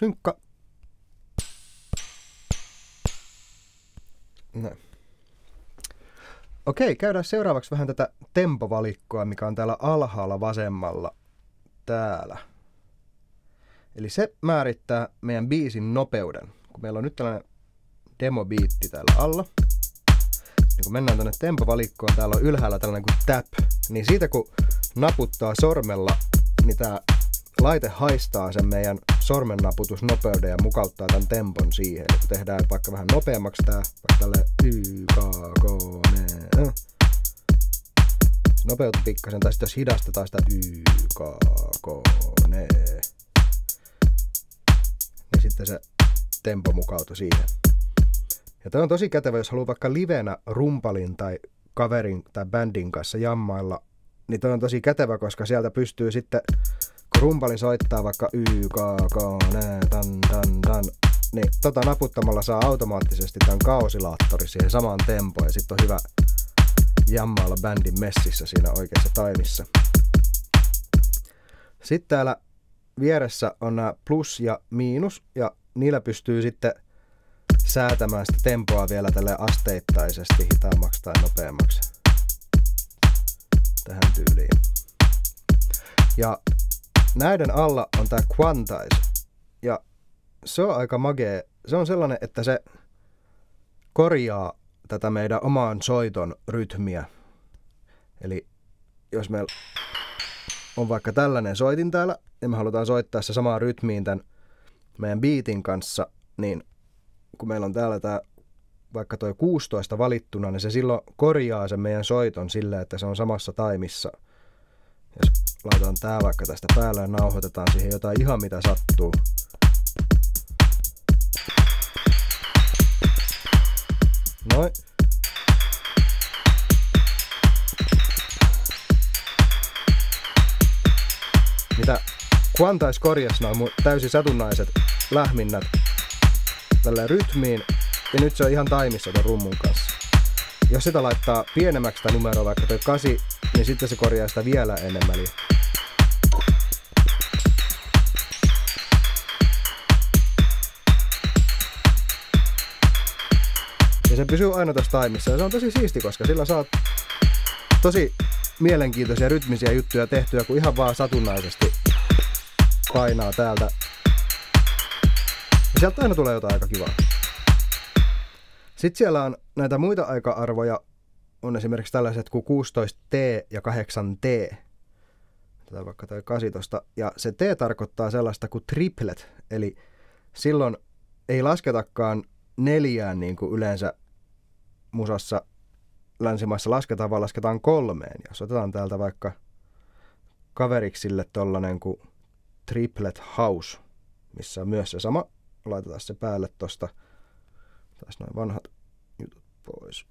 synkka. Näin. Okei, käydään seuraavaksi vähän tätä tempovalikkoa, mikä on täällä alhaalla vasemmalla täällä. Eli se määrittää meidän biisin nopeuden. Kun meillä on nyt tällainen demobiitti täällä alla, niin kun mennään tänne tempovalikkoon, täällä on ylhäällä tällainen kuin tap, niin siitä kun naputtaa sormella, niin tämä laite haistaa sen meidän sormennaputusnopeuden ja mukauttaa tämän tempon siihen. Eli tehdään vaikka vähän nopeammaksi tää, vaikka tälle Y, K, K, N, nopeutu pikkasen, tai sitten jos hidastetaan sitä Y, K, K, N, niin sitten se tempo mukautui siihen. Ja tämä on tosi kätevä, jos haluaa vaikka livenä rumpalin tai kaverin tai bändin kanssa jammailla, niin toi on tosi kätevä, koska sieltä pystyy sitten rumpali soittaa vaikka Y, K, K, nä, tan, tan, tan, niin tota naputtamalla saa automaattisesti tämän kaosilaattori siihen samaan tempoon ja sitten on hyvä jammailla bändin messissä siinä oikeassa taimissa. Sitten täällä vieressä on nämä plus ja miinus ja niillä pystyy sitten säätämään sitä tempoa vielä tälle asteittaisesti hitaammaksi tai nopeammaksi. Tähän tyyliin. Ja näiden alla on tämä Quantize. Ja se on aika magee. Se on sellainen, että se korjaa tätä meidän omaan soiton rytmiä. Eli jos meillä on vaikka tällainen soitin täällä, ja me halutaan soittaa se samaan rytmiin tämän meidän biitin kanssa, niin kun meillä on täällä tämä vaikka toi 16 valittuna, niin se silloin korjaa sen meidän soiton sillä, että se on samassa taimissa. Jos laitetaan tää vaikka tästä päälle ja nauhoitetaan siihen jotain ihan mitä sattuu. Noin. Mitä Quantais korjas noin mun täysin satunnaiset lähminnät tällä rytmiin ja nyt se on ihan taimissa ton rummun kanssa. Jos sitä laittaa pienemmäksi tämä numero, vaikka toi 8, niin sitten se korjaa sitä vielä enemmän. Eli Ja se pysyy aina tässä taimissa ja se on tosi siisti, koska sillä saat tosi mielenkiintoisia rytmisiä juttuja tehtyä, kun ihan vaan satunnaisesti painaa täältä. Ja sieltä aina tulee jotain aika kivaa. Sitten siellä on näitä muita aika-arvoja, on esimerkiksi tällaiset kuin 16T ja 8T. Tätä vaikka toi 18. Ja se T tarkoittaa sellaista kuin triplet, eli silloin ei lasketakaan neljään niin kuin yleensä musassa länsimaissa lasketaan, vaan lasketaan kolmeen. Jos otetaan täältä vaikka kaveriksille tollanen kuin Triplet House, missä on myös se sama. Laitetaan se päälle tosta. Taas noin vanhat jutut pois.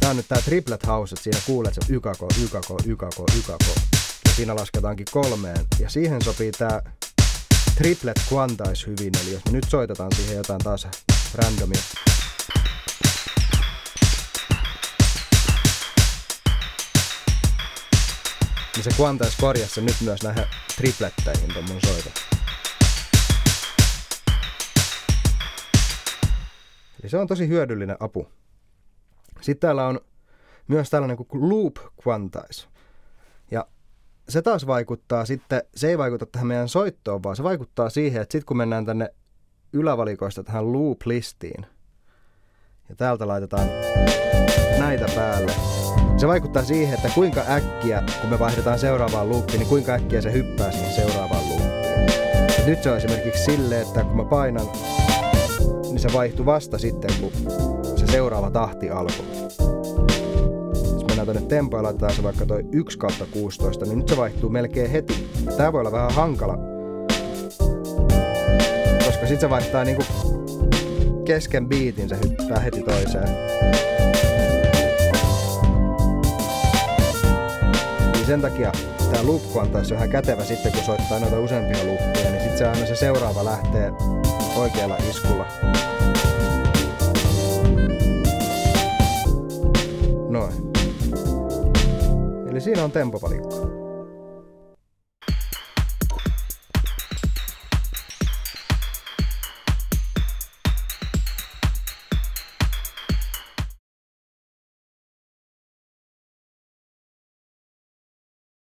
Tää on nyt tää Triplet House, että siinä kuulet se YKK, YKK, YKK, YKK. Ja siinä lasketaankin kolmeen. Ja siihen sopii tää Triplet Quantize hyvin, eli jos me nyt soitetaan siihen jotain taas randomia. Niin se Quantize korjasi nyt myös näihin tripletteihin ton mun soiton. Eli se on tosi hyödyllinen apu. Sitten täällä on myös tällainen kuin Loop Quantize. Ja se taas vaikuttaa sitten, se ei vaikuta tähän meidän soittoon, vaan se vaikuttaa siihen, että sitten kun mennään tänne ylävalikoista tähän loop-listiin, ja täältä laitetaan näitä päälle, se vaikuttaa siihen, että kuinka äkkiä, kun me vaihdetaan seuraavaan loopiin, niin kuinka äkkiä se hyppää siihen seuraavaan loopiin. Nyt se on esimerkiksi silleen, että kun mä painan, se vaihtuu vasta sitten, kun se seuraava tahti alkoi mennään tonne tempoon ja laitetaan se vaikka toi 1 kautta 16, niin nyt se vaihtuu melkein heti. Tää voi olla vähän hankala. Koska sit se vaihtaa niinku kesken biitin, se hyppää heti toiseen. Niin sen takia tää lukko on taas ihan kätevä sitten, kun soittaa noita useampia lukkoja, niin sit se aina se seuraava lähtee oikealla iskulla. Siinä on tempovalikko.